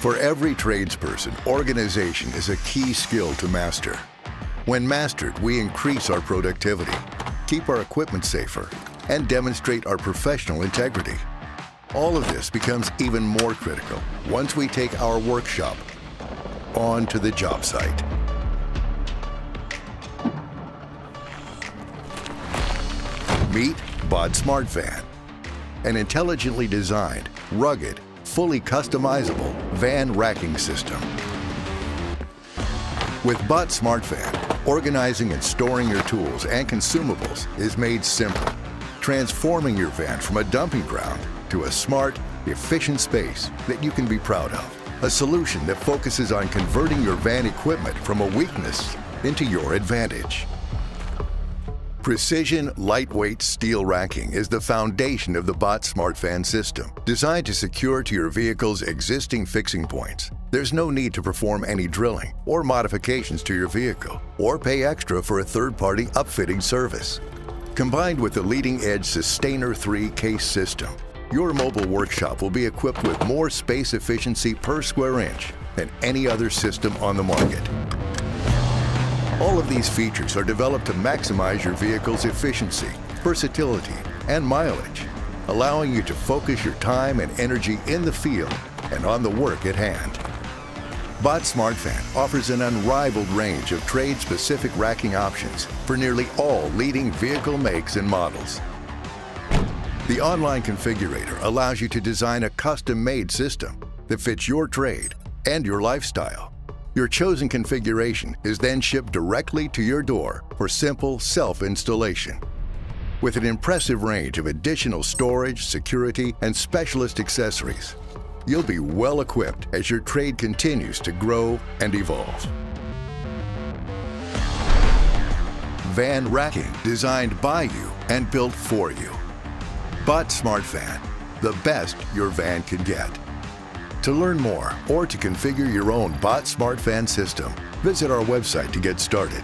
For every tradesperson, organization is a key skill to master. When mastered, we increase our productivity, keep our equipment safer, and demonstrate our professional integrity. All of this becomes even more critical once we take our workshop on to the job site. Meet bott Smartvan, an intelligently designed, rugged, fully customizable van racking system. With bott Smartvan, organizing and storing your tools and consumables is made simple, transforming your van from a dumping ground to a smart, efficient space that you can be proud of. A solution that focuses on converting your van equipment from a weakness into your advantage. Precision, lightweight steel racking is the foundation of the bott Smartvan system, designed to secure to your vehicle's existing fixing points. There's no need to perform any drilling or modifications to your vehicle, or pay extra for a third-party upfitting service. Combined with the leading-edge Systainer 3 case system, your mobile workshop will be equipped with more space efficiency per square inch than any other system on the market. All of these features are developed to maximize your vehicle's efficiency, versatility, and mileage, allowing you to focus your time and energy in the field and on the work at hand. bott Smartvan offers an unrivaled range of trade-specific racking options for nearly all leading vehicle makes and models. The online configurator allows you to design a custom-made system that fits your trade and your lifestyle. Your chosen configuration is then shipped directly to your door for simple self-installation. With an impressive range of additional storage, security, and specialist accessories, you'll be well equipped as your trade continues to grow and evolve. Van racking designed by you and built for you. bott Smartvan, the best your van can get. To learn more or to configure your own bott Smartvan system, visit our website to get started.